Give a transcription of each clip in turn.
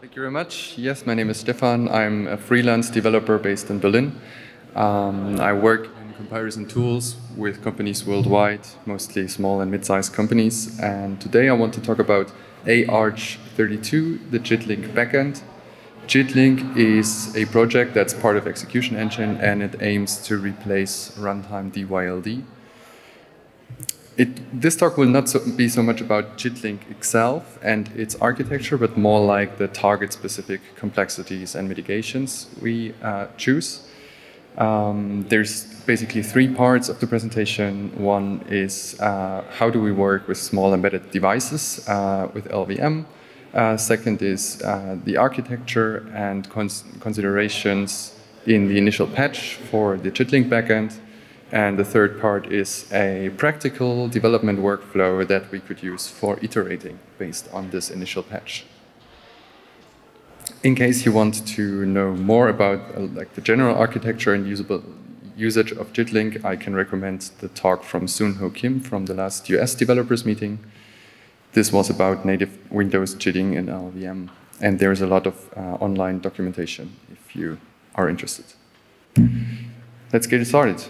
Thank you very much. Yes, my name is Stefan. I'm a freelance developer based in Berlin. Um, I work in comparison tools with companies worldwide, mostly small and mid-sized companies. And today I want to talk about AArch32, the JIT-Link backend. JIT-Link is a project that's part of Execution Engine and it aims to replace RuntimeDyld. It, this talk will not so, be so much about JIT-Link itself and its architecture, but more like the target-specific complexities and mitigations we uh, choose. Um, there's basically three parts of the presentation. One is uh, how do we work with small embedded devices uh, with LLVM. Uh, second is uh, the architecture and cons considerations in the initial patch for the JIT-Link backend. And the third part is a practical development workflow that we could use for iterating based on this initial patch. In case you want to know more about uh, like the general architecture and usable usage of JIT-Link, I can recommend the talk from Sunho Kim from the last US developers meeting. This was about native Windows JITting in LLVM, and there's a lot of uh, online documentation if you are interested. Let's get started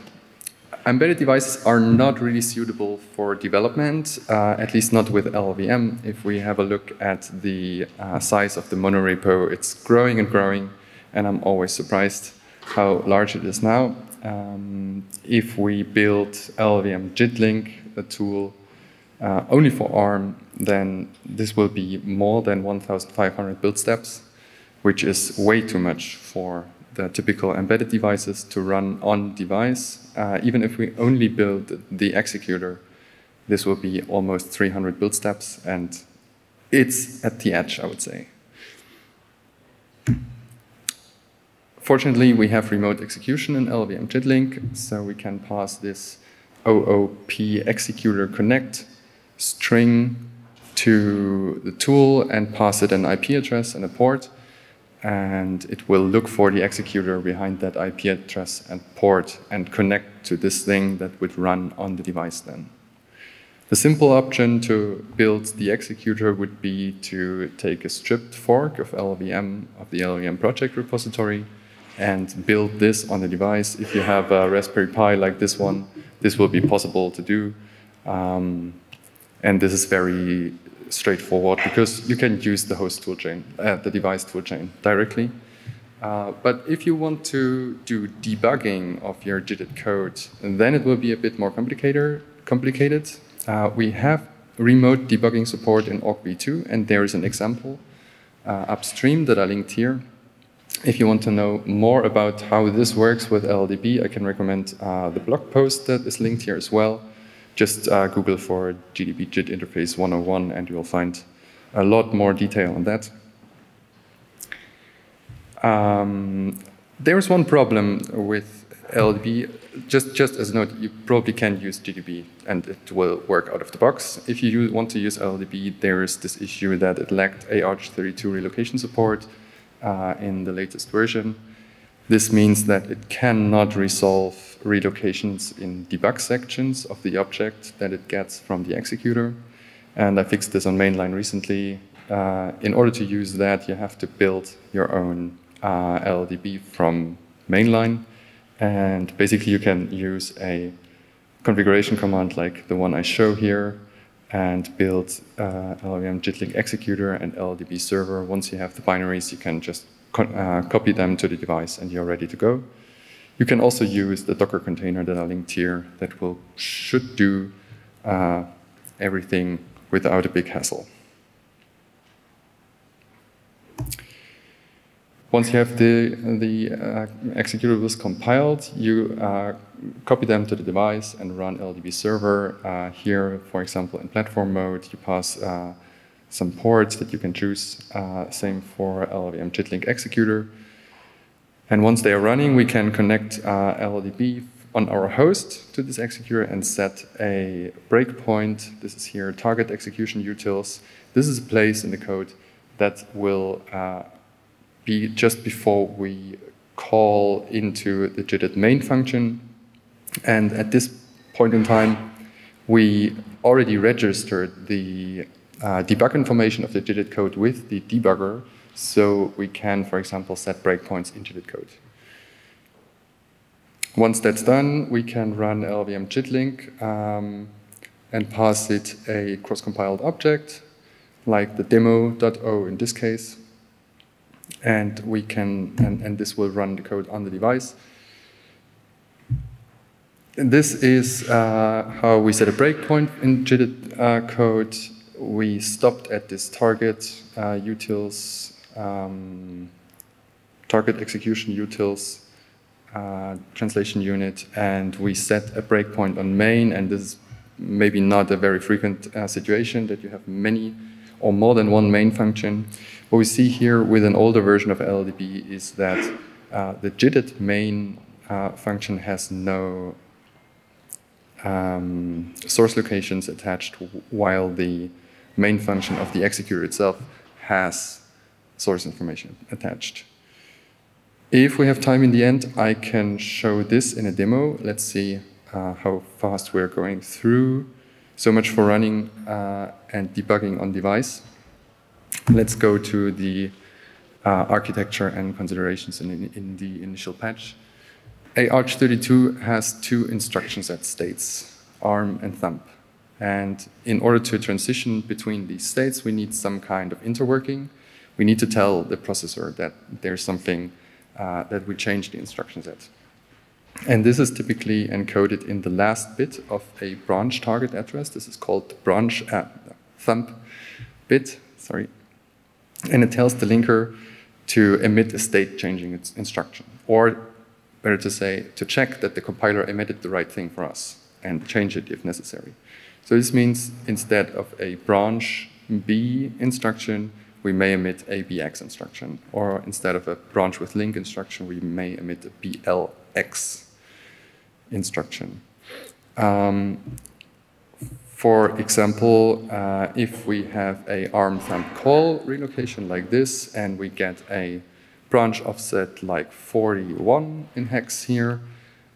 embedded devices are not really suitable for development, uh, at least not with LLVM. If we have a look at the uh, size of the monorepo, it's growing and growing, and I'm always surprised how large it is now. Um, if we build LLVM JIT-Link, a tool uh, only for ARM, then this will be more than 1,500 build steps, which is way too much for the typical embedded devices to run on device. Uh, even if we only build the executor, this will be almost 300 build steps, and it's at the edge, I would say. Fortunately, we have remote execution in LLVM JIT-Link, so we can pass this OOP executor connect string to the tool and pass it an IP address and a port and it will look for the executor behind that IP address and port and connect to this thing that would run on the device then. The simple option to build the executor would be to take a stripped fork of LLVM, of the LLVM project repository, and build this on the device. If you have a Raspberry Pi like this one, this will be possible to do. Um, and this is very straightforward because you can use the host toolchain, uh, the device toolchain directly. Uh, but if you want to do debugging of your JIT code, then it will be a bit more complicated. complicated. Uh, we have remote debugging support in OrcV2, and there is an example uh, upstream that I linked here. If you want to know more about how this works with LLDB, I can recommend uh, the blog post that is linked here as well just uh, Google for GDB JIT interface 101 and you'll find a lot more detail on that. Um, there's one problem with LLDB. Just, just as a note, you probably can use GDB and it will work out of the box. If you want to use LLDB, there's this issue that it lacked AArch32 relocation support uh, in the latest version. This means that it cannot resolve relocations in debug sections of the object that it gets from the executor. And I fixed this on mainline recently. Uh, in order to use that, you have to build your own uh, LLDB from mainline. And basically, you can use a configuration command like the one I show here and build uh, LLVM JIT-Link executor and LLDB server. Once you have the binaries, you can just co uh, copy them to the device and you're ready to go. You can also use the Docker container that I linked here that will should do uh, everything without a big hassle. Once you have the, the uh, executables compiled, you uh, copy them to the device and run LLDB server. Uh, here, for example, in platform mode, you pass uh, some ports that you can choose. Uh, same for LLVM JIT-Link executor. And once they are running, we can connect uh, LLDB on our host to this executor and set a breakpoint. This is here, target execution utils. This is a place in the code that will uh, be just before we call into the JIT main function. And at this point in time, we already registered the uh, debug information of the JIT code with the debugger So we can, for example, set breakpoints into the code. Once that's done, we can run LLVM JIT um, and pass it a cross-compiled object, like the demo.o in this case. And we can, and, and this will run the code on the device. And this is uh, how we set a breakpoint in JIT uh, code. We stopped at this target uh, utils, um, target execution utils uh, translation unit, and we set a breakpoint on main, and this is maybe not a very frequent uh, situation that you have many or more than one main function. What we see here with an older version of LLDB is that uh, the JITted main function has no um, source locations attached while the main function of the executor itself has source information attached. If we have time in the end, I can show this in a demo. Let's see uh, how fast we're going through. So much for running uh, and debugging on device. Let's go to the uh, architecture and considerations in, in the initial patch. AArch32 has two instruction set states, ARM and thumb. And in order to transition between these states, we need some kind of interworking. We need to tell the processor that there's something uh, that we change the instruction set. And this is typically encoded in the last bit of a branch target address. This is called the branch uh, thumb bit, sorry. And it tells the linker to emit a state changing instruction or better to say, to check that the compiler emitted the right thing for us and change it if necessary. So this means instead of a branch B instruction, we may emit a BX instruction. Or instead of a branch with link instruction, we may emit a BLX instruction. Um, for example, uh, if we have a ARM thumb call relocation like this, and we get a branch offset like 41 in hex here.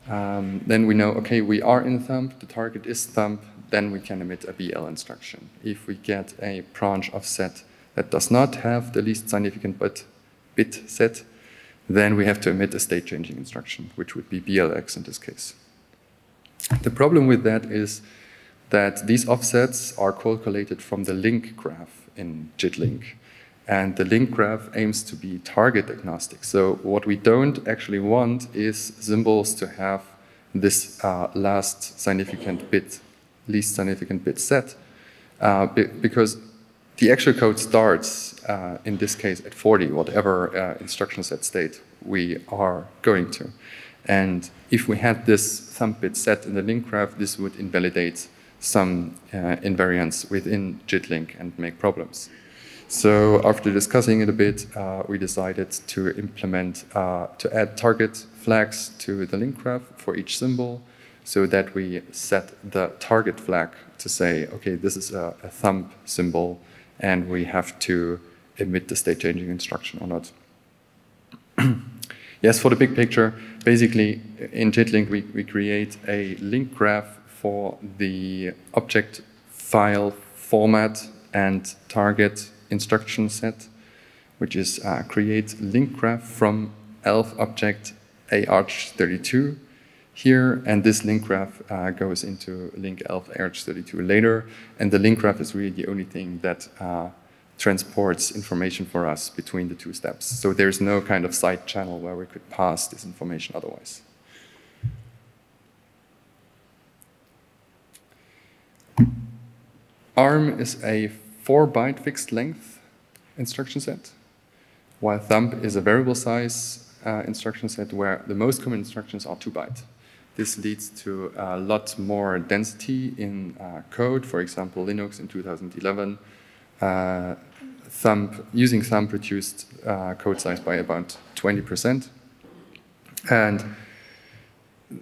Um, then we know, okay, we are in thumb, the target is thumb, then we can emit a BL instruction. If we get a branch offset that does not have the least significant bit, bit set, then we have to emit a state changing instruction, which would be BLX in this case. The problem with that is that these offsets are calculated from the link graph in JIT-link. And the link graph aims to be target agnostic. So what we don't actually want is symbols to have this uh, last significant bit, least significant bit set, uh, because the actual code starts, uh, in this case, at 40, whatever uh, instruction set state we are going to. And if we had this thumb bit set in the link graph, this would invalidate some uh, invariants within JIT-link and make problems. So after discussing it a bit, uh, we decided to implement, uh, to add target flags to the link graph for each symbol so that we set the target flag to say, okay, this is a, a thumb symbol and we have to emit the state changing instruction or not. yes, for the big picture, basically in JIT-link we, we create a link graph for the object file format and target instruction set, which is uh, create link graph from elf object arch32 here, and this link graph uh, goes into link elf arch32 later, and the link graph is really the only thing that uh, transports information for us between the two steps. So there's no kind of side channel where we could pass this information otherwise. ARM is a 4-byte fixed length instruction set, while thumb is a variable size uh, instruction set where the most common instructions are 2 byte. This leads to a lot more density in uh, code. For example, Linux in 2011, uh, thumb, using thumb reduced uh, code size by about 20%. And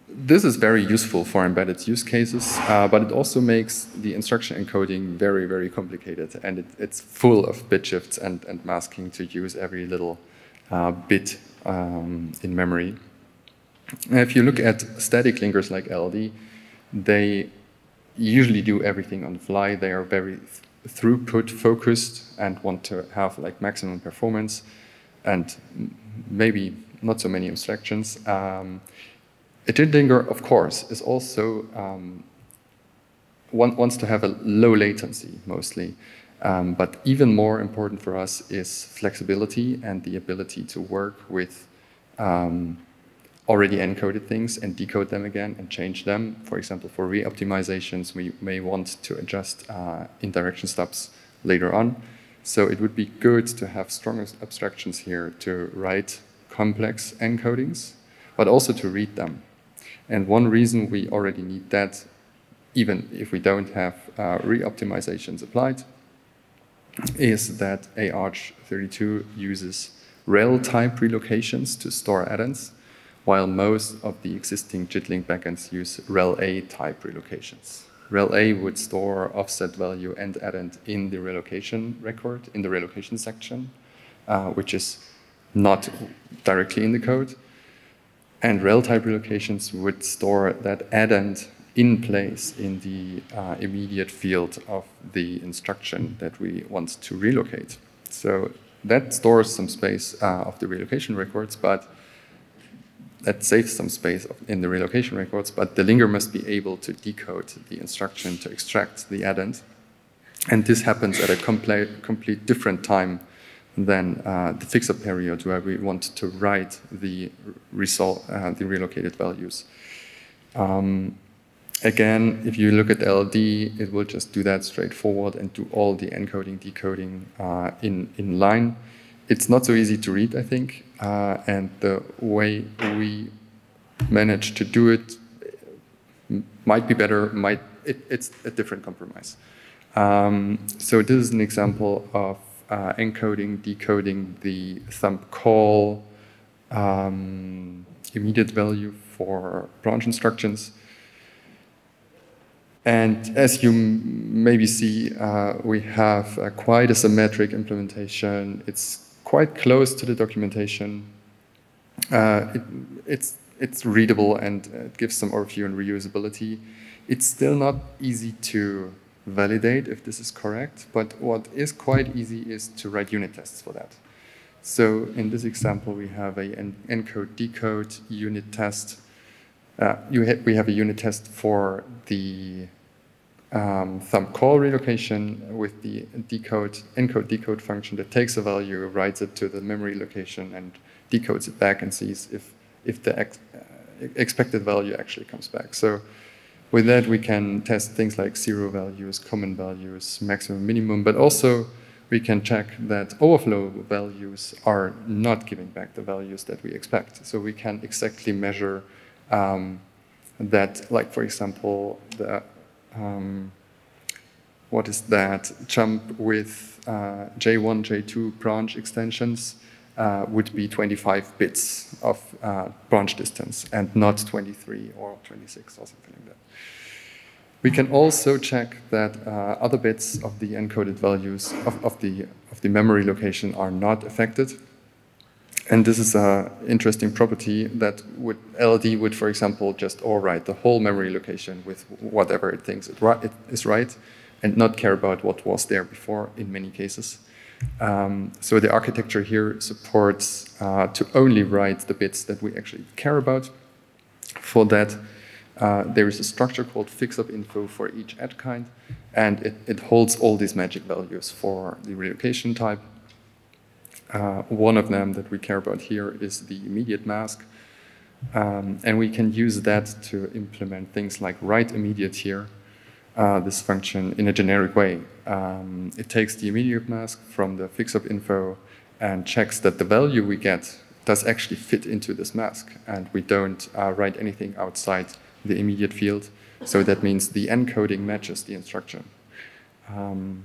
this is very useful for embedded use cases, uh, but it also makes the instruction encoding very, very complicated. And it, it's full of bit shifts and, and masking to use every little uh, bit um, in memory. If you look at static linkers like LLD, they usually do everything on the fly. They are very throughput focused and want to have like maximum performance and maybe not so many abstractions. Um, a JIT-linker, of course, is also um, one, wants to have a low latency mostly. Um, but even more important for us is flexibility and the ability to work with um, already encoded things and decode them again and change them. For example, for re-optimizations, we may want to adjust uh, indirection stubs later on. So it would be good to have strong abstractions here to write complex encodings, but also to read them. And one reason we already need that, even if we don't have uh, re-optimizations applied, is that AArch32 uses rel type relocations to store addends, while most of the existing JIT-link backends use rel-a type relocations. Rel-a would store offset value and addend in the relocation record, in the relocation section, uh, which is not directly in the code. And rel type relocations would store that addend in place in the uh, immediate field of the instruction that we want to relocate. So that stores some space uh, of the relocation records, but that saves some space in the relocation records, but the linker must be able to decode the instruction to extract the addend. And this happens at a complete, complete different time than uh, the fix-up period where we want to write the, result, uh, the relocated values. Um, again, if you look at LLD, it will just do that straightforward and do all the encoding, decoding uh, in, in line. It's not so easy to read, I think, uh, and the way we manage to do it might be better, might it, it's a different compromise. Um, so this is an example of uh, encoding, decoding the thumb call um, immediate value for branch instructions. And as you maybe see, uh, we have uh, quite a symmetric implementation. It's quite close to the documentation. Uh, it, it's, it's readable and it gives some overview and reusability. It's still not easy to validate if this is correct, but what is quite easy is to write unit tests for that. So in this example, we have a encode decode unit test. Uh, ha we have a unit test for the um, thumb call relocation with the decode, encode decode function that takes a value, writes it to the memory location, and decodes it back and sees if, if the ex, uh, expected value actually comes back. So with that, we can test things like zero values, common values, maximum, minimum, but also we can check that overflow values are not giving back the values that we expect. So we can exactly measure um, that, like for example, the um, what is that, jump with uh, J1, J2 branch extensions uh, would be 25 bits of uh, branch distance and not 23 or 26 or something like that. We can also check that uh, other bits of the encoded values of, of, the, of the memory location are not affected. And this is an interesting property that would, LLD would, for example, just overwrite the whole memory location with whatever it thinks it, it is right and not care about what was there before in many cases. Um, so the architecture here supports uh, to only write the bits that we actually care about. For that, uh, there is a structure called fix-up info for each edge kind, and it, it holds all these magic values for the relocation type, uh, one of them that we care about here is the immediate mask. Um, and we can use that to implement things like write immediate here, uh, this function in a generic way. Um, it takes the immediate mask from the fix-up info and checks that the value we get does actually fit into this mask. And we don't uh, write anything outside the immediate field. So that means the encoding matches the instruction. Um,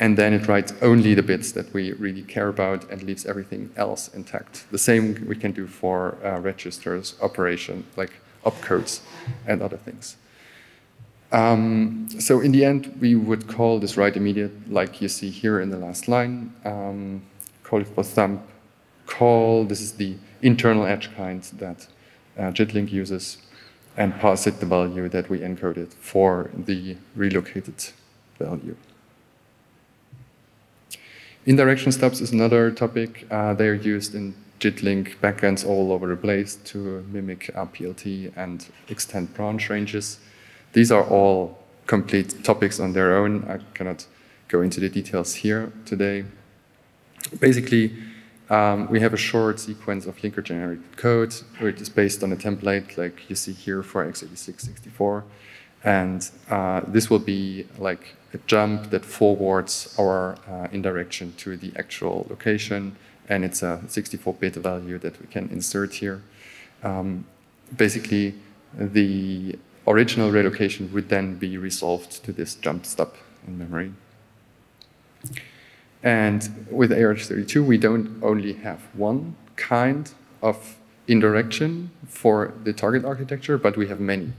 and then it writes only the bits that we really care about and leaves everything else intact. The same we can do for uh, registers, operation, like opcodes and other things. Um, so in the end, we would call this write immediate, like you see here in the last line, um, call it for thumb call. This is the internal edge kind that uh, JIT-link uses, and pass it the value that we encoded for the relocated value. Indirection stubs is another topic. Uh, they are used in JIT-Link backends all over the place to mimic PLT and extend branch ranges. These are all complete topics on their own. I cannot go into the details here today. Basically, um, we have a short sequence of linker generated code, which is based on a template like you see here for x86-64. And uh, this will be like a jump that forwards our uh, indirection to the actual location. And it's a 64-bit value that we can insert here. Um, basically, the original relocation would then be resolved to this jump stub in memory. And with AArch32, we don't only have one kind of indirection for the target architecture, but we have many.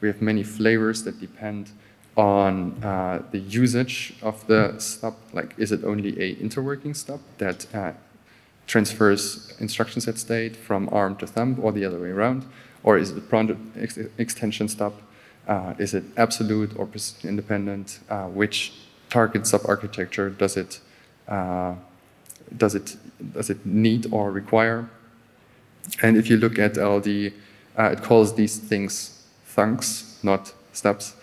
We have many flavors that depend on uh, the usage of the stub. Like, is it only a interworking stub that uh, transfers instruction set state from ARM to thumb or the other way around? Or is it a branch ex extension stub? Uh, is it absolute or independent? Uh, which target sub-architecture does it uh, does it does it need or require? And if you look at LLD, uh, it calls these things thunks, not stubs.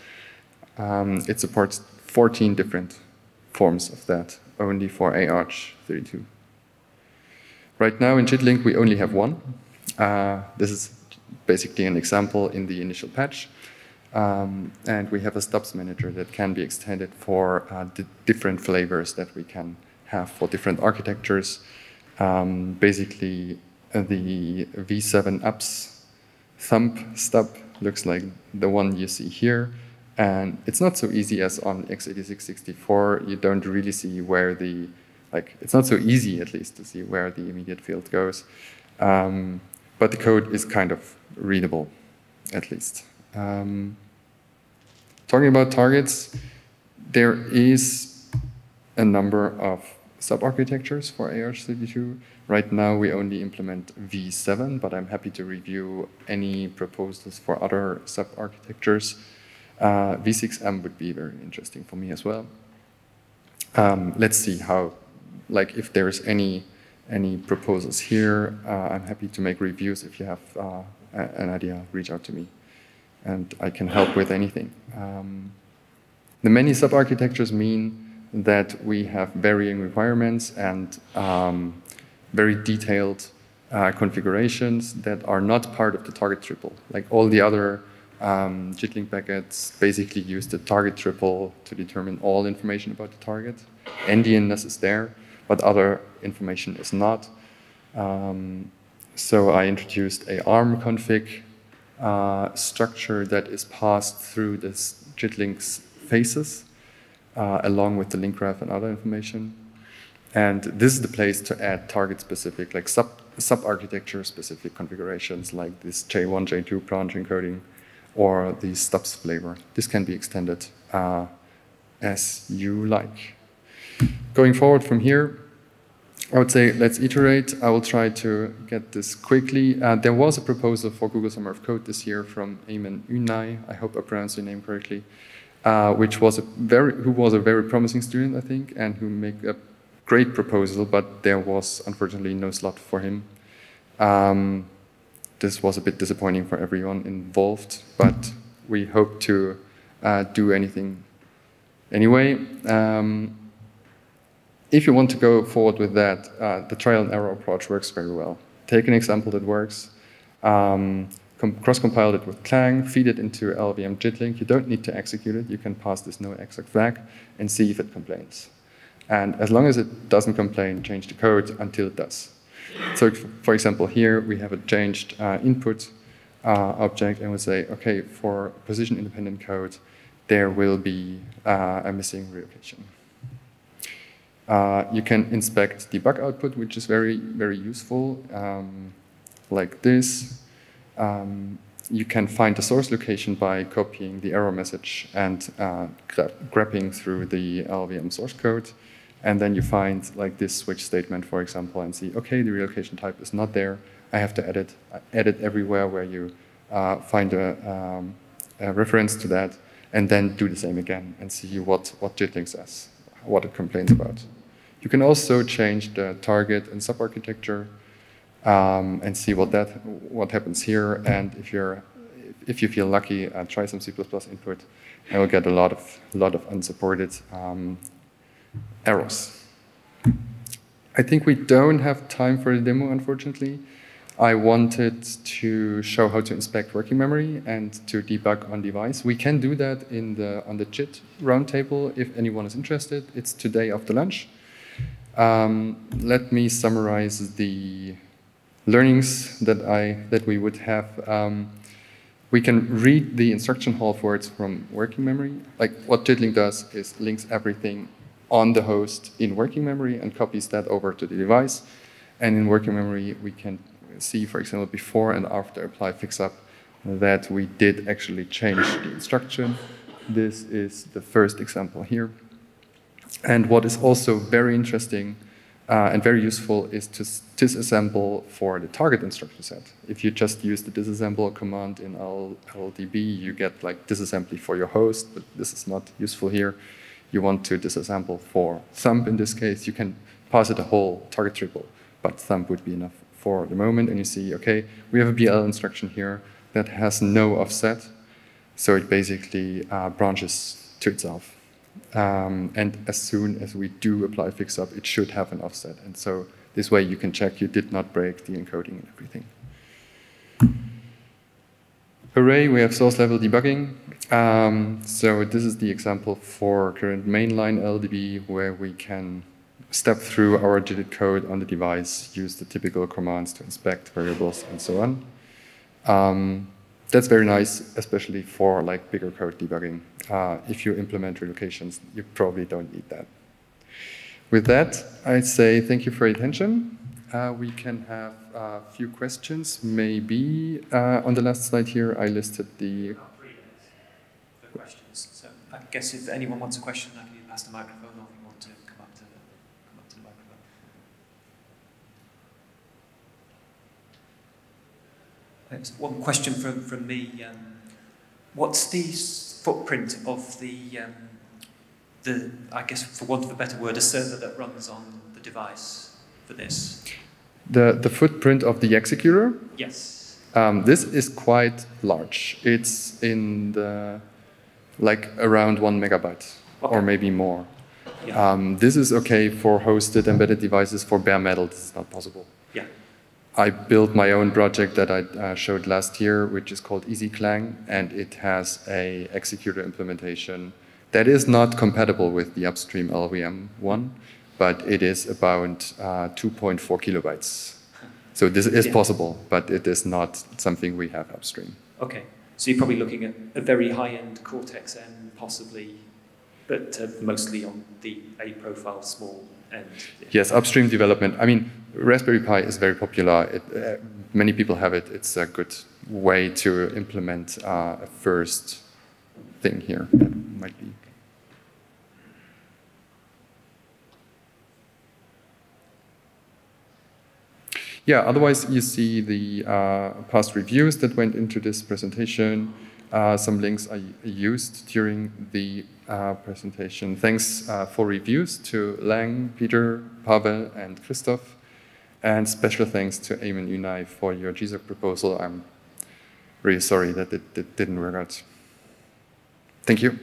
Um, it supports 14 different forms of that, only for AArch32. Right now in JIT-Link we only have one. Uh, this is basically an example in the initial patch. Um, and we have a stubs manager that can be extended for uh, different flavors that we can have for different architectures. Um, basically, uh, the V7 apps thumb stub looks like the one you see here. And it's not so easy as on x86-64. You don't really see where the, like, it's not so easy at least to see where the immediate field goes. Um, but the code is kind of readable, at least. Um, talking about targets, there is a number of sub-architectures for AArch32. Right now, we only implement V7, but I'm happy to review any proposals for other sub-architectures. Uh, V6M would be very interesting for me as well. Um, let's see how, like, if there's any any proposals here. Uh, I'm happy to make reviews. If you have uh, an idea, reach out to me, and I can help with anything. Um, the many sub-architectures mean that we have varying requirements and um, very detailed uh, configurations that are not part of the target triple. Like all the other um, JIT-Link packets basically use the target triple to determine all information about the target. Endianness is there, but other information is not. Um, so I introduced a ARM config uh, structure that is passed through this JIT-Link's faces uh, along with the link graph and other information. And this is the place to add target specific, like sub, sub architecture specific configurations like this J1, J2 branch encoding or the stubs flavor. This can be extended uh, as you like. Going forward from here, I would say let's iterate. I will try to get this quickly. Uh, there was a proposal for Google Summer of Code this year from Ayman Unai. I hope I pronounced your name correctly uh, which was a very, who was a very promising student, I think, and who made a great proposal, but there was unfortunately no slot for him. Um, this was a bit disappointing for everyone involved, but we hope to uh, do anything anyway. Um, if you want to go forward with that, uh, the trial and error approach works very well. Take an example that works. Um, cross-compile it with Clang, feed it into LLVM JIT-Link. You don't need to execute it. You can pass this no exec flag and see if it complains. And as long as it doesn't complain, change the code until it does. So for example, here we have a changed uh, input uh, object and we say, okay, for position independent code, there will be uh, a missing relocation. Uh, you can inspect the bug output, which is very, very useful, um, like this um, you can find the source location by copying the error message and uh, gra through the LLVM source code. And then you find like this switch statement, for example, and see, okay, the relocation type is not there. I have to edit, edit everywhere where you uh, find a, um, a, reference to that, and then do the same again and see what, what JIT-Link says, what it complains about. You can also change the target and sub-architecture um, and see what that what happens here. And if you're if you feel lucky, uh, try some C++ input, and we'll get a lot of lot of unsupported um, errors. I think we don't have time for the demo, unfortunately. I wanted to show how to inspect working memory and to debug on device. We can do that in the on the JIT roundtable if anyone is interested. It's today after lunch. Um, let me summarize the learnings that I that we would have. Um, we can read the instruction halfwords from working memory. Like what JITLink does is links everything on the host in working memory and copies that over to the device. And in working memory, we can see, for example, before and after apply fixup that we did actually change the instruction. This is the first example here. And what is also very interesting uh, and very useful is to disassemble for the target instruction set. If you just use the disassemble command in LLDB, you get like disassembly for your host, but this is not useful here. You want to disassemble for thumb in this case, you can pass it a whole target triple, but thumb would be enough for the moment. And you see, okay, we have a BL instruction here that has no offset, so it basically uh, branches to itself. Um, and as soon as we do apply fixup, it should have an offset. And so this way you can check you did not break the encoding and everything. Hooray, we have source level debugging. Um, so this is the example for current mainline LLDB where we can step through our JIT code on the device, use the typical commands to inspect variables and so on. Um, that's very nice, especially for like bigger code debugging. Uh, if you implement relocations, you probably don't need that. With that, I'd say thank you for your attention. Uh, we can have a few questions. Maybe uh, on the last slide here, I listed the. questions. So I guess if anyone wants a question, I can pass the microphone or if you want to come up to the, come up to the microphone. One question from, from me. Um, what's the footprint of the, um, the, I guess for want of a better word, a server that runs on the device for this? The, the footprint of the executor? Yes. Um, this is quite large. It's in the, like around one megabyte okay. or maybe more. Yeah. Um, this is okay for hosted embedded devices. For bare metal, this is not possible. I built my own project that I uh, showed last year, which is called ez-clang, and it has a executor implementation that is not compatible with the upstream LLVM one, but it is about uh, 2.4 kilobytes. So this is yeah. possible, but it is not something we have upstream. Okay, so you're probably looking at a very high-end Cortex-M, possibly, but uh, mostly on the A profile small end. Yes, upstream development. I mean, Raspberry Pi is very popular. It, uh, many people have it. It's a good way to implement uh, a first thing here that might be. Yeah, otherwise you see the uh, past reviews that went into this presentation. Uh, some links I used during the uh, presentation. Thanks uh, for reviews to Lang, Peter, Pavel, and Christoph. And special thanks to Eamon Unai for your GSOC proposal. I'm really sorry that it, it didn't work out. Thank you.